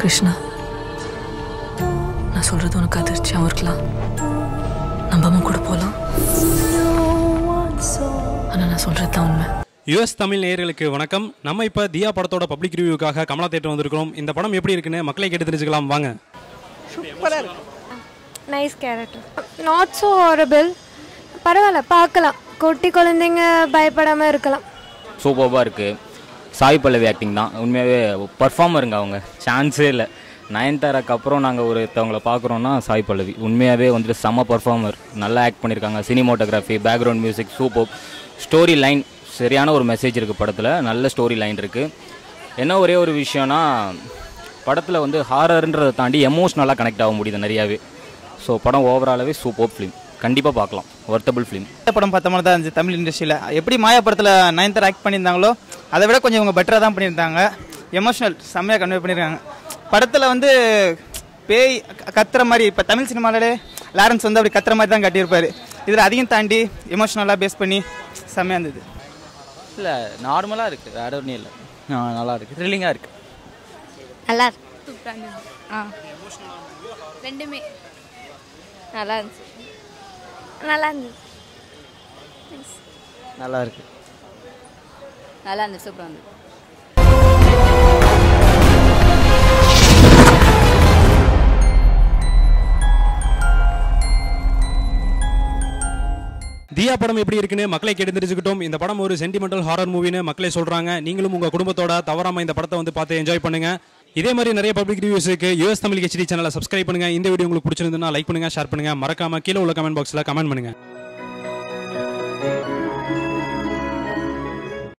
கிருஷ்ணா நான் சொல்றது உனக்கு அதிர்ச்சியாகவும் இருக்கலாம். நம்பாம கூட போகலாம் ஆனா நான் சொல்றது தான் உண்மை. யுஎஸ் தமிழ் நேயர்களுக்கு வணக்கம். நம்ம இப்போ தியா படத்தோட பப்ளிக் ரிவ்யூக்காக கமலா தேட்டர் வந்திருக்கிறோம். இந்த படம் எப்படி இருக்குன்னு மக்களை கேட்டு தெரிஞ்சுக்கலாம். வாங்க. Nice character not so horrible பரவாயில்ல பார்க்கலாம். குட்டி குழந்தைங்க பயப்படாமல் இருக்கலாம். சூப்பராக இருக்குது சாய் பல்லவி ஆக்டிங் தான். உண்மையாகவே பர்ஃபார்மருங்க அவங்க. சான்ஸே இல்லை. நயன்தாராக்கு அப்புறம் நாங்கள் ஒருத்தவங்களை பார்க்குறோன்னா சாய் பல்லவி. உண்மையாகவே வந்துட்டு செம்ம பர்ஃபார்மர் நல்லா ஆக்ட் பண்ணியிருக்காங்க. Cinematography background music super story line சரியான ஒரு மெசேஜ் இருக்குது படத்தில். நல்ல ஸ்டோரி லைன் இருக்குது என்ன ஒரே ஒரு விஷயம்னா படத்தில் வந்து ஹாரர்ன்றதை தாண்டி எமோஷ்னலாக கனெக்ட் ஆக முடியுது நிறையாவே. ஸோ படம் ஓவராலாகவே சூப்பர் ஃபிலிம் கண்டிப்பாக பார்க்கலாம். ஒர்த்தபிள் ஃபிலிம் இந்த படம் பார்த்த மாதிரி தான் இருந்துச்சு தமிழ் இண்டஸ்ட்ரியில் எப்படி மாயா படத்தில் நயன்தார் ஆக்ட் பண்ணியிருந்தாங்களோ அதை விட கொஞ்சம் இவங்க பெட்டராக தான் பண்ணியிருந்தாங்க. எமோஷனல் செம்மையாக கன்வே பண்ணியிருக்காங்க. படத்தில் வந்து பேய் க- கத்துற மாதிரி இப்போ தமிழ் சினிமாவிலே லாரன்ஸ் வந்து அப்படி கத்துற மாதிரி தான் கட்டியிருப்பார். இதில் அதையும் தாண்டி எமோஷ்னலாக பேஸ் பண்ணி செம்மையாக இருந்தது. இல்லை நார்மலாக இருக்குது வேற ஒன்றும் இல்லை. நல்லா இருக்குது த்ரில்லிங்காக இருக்குது நல்லா இருந்தது ஆ. ரெண்டுமே. நல்லா இருந்துச்சு. நல்லா இருந்தது நல்லா இருக்குது நல்லா இருந்துச்சு சூப்பராக இருந்தது தியா படம் எப்படி இருக்குன்னு மக்களை கேட்டு தெரிஞ்சுக்கிட்டோம். இந்த படம் ஒரு சென்டிமெண்டல் ஹாரர் மூவின்னு மக்களே சொல்கிறாங்க நீங்களும் உங்கள் குடும்பத்தோட தவறாம இந்த படத்தை வந்து பார்த்து என்ஜாய் பண்ணுங்க. இதே மாதிரி நிறைய பப்ளிக் ரிவ்யூஸுக்கு யூஎஸ் தமிழ் ஹெச்டி சேனலை சப்ஸ்கிரைப் பண்ணுங்க. இந்த வீடியோ உங்களுக்கு பிடிச்சிருந்ததுன்னா லைக் பண்ணுங்க ஷேர் பண்ணுங்க. மறக்காமல் கீழே உள்ள கமெண்ட் பாக்ஸில் கமெண்ட் பண்ணுங்க.